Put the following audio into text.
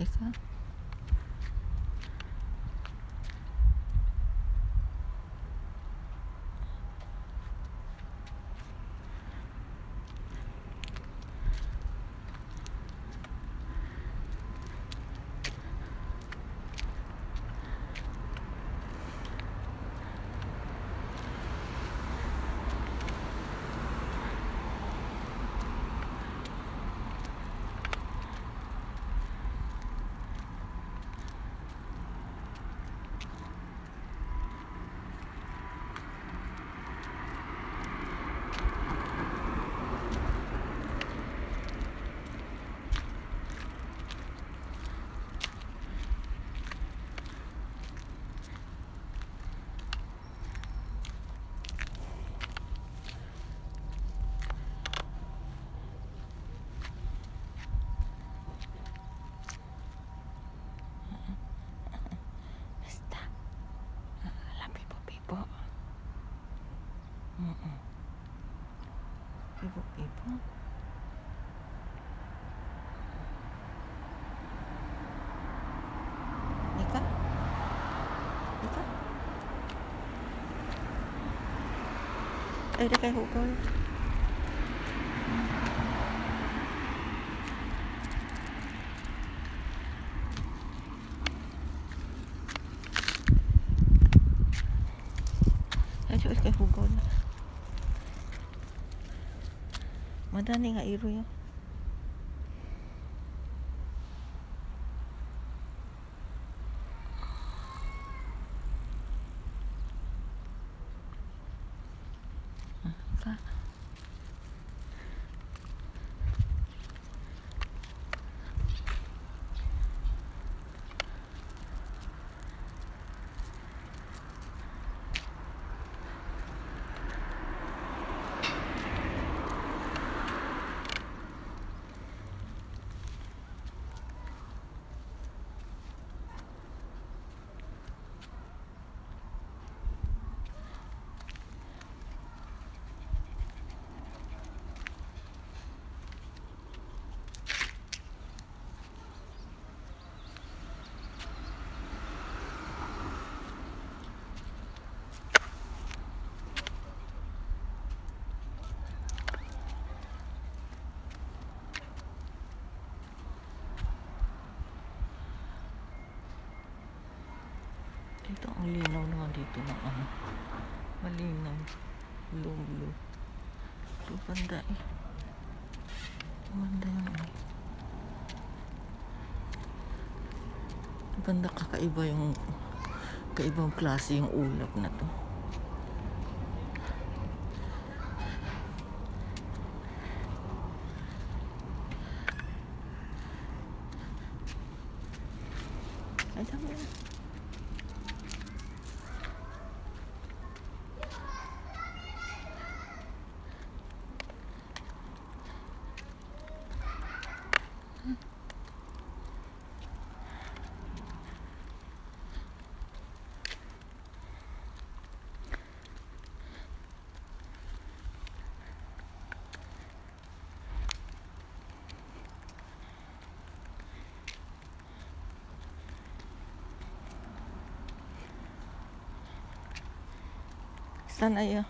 Essa pivot et point. Nika Nika Ada kayak Madani nga iro yun. Ka. Dito ang linaw naman dito ng ano. Malinaw. Blue blue. Banda eh. Banda yung ano. Ganda kakaiba yung kaibang klase yung ulap na to. Dami na. Tanah.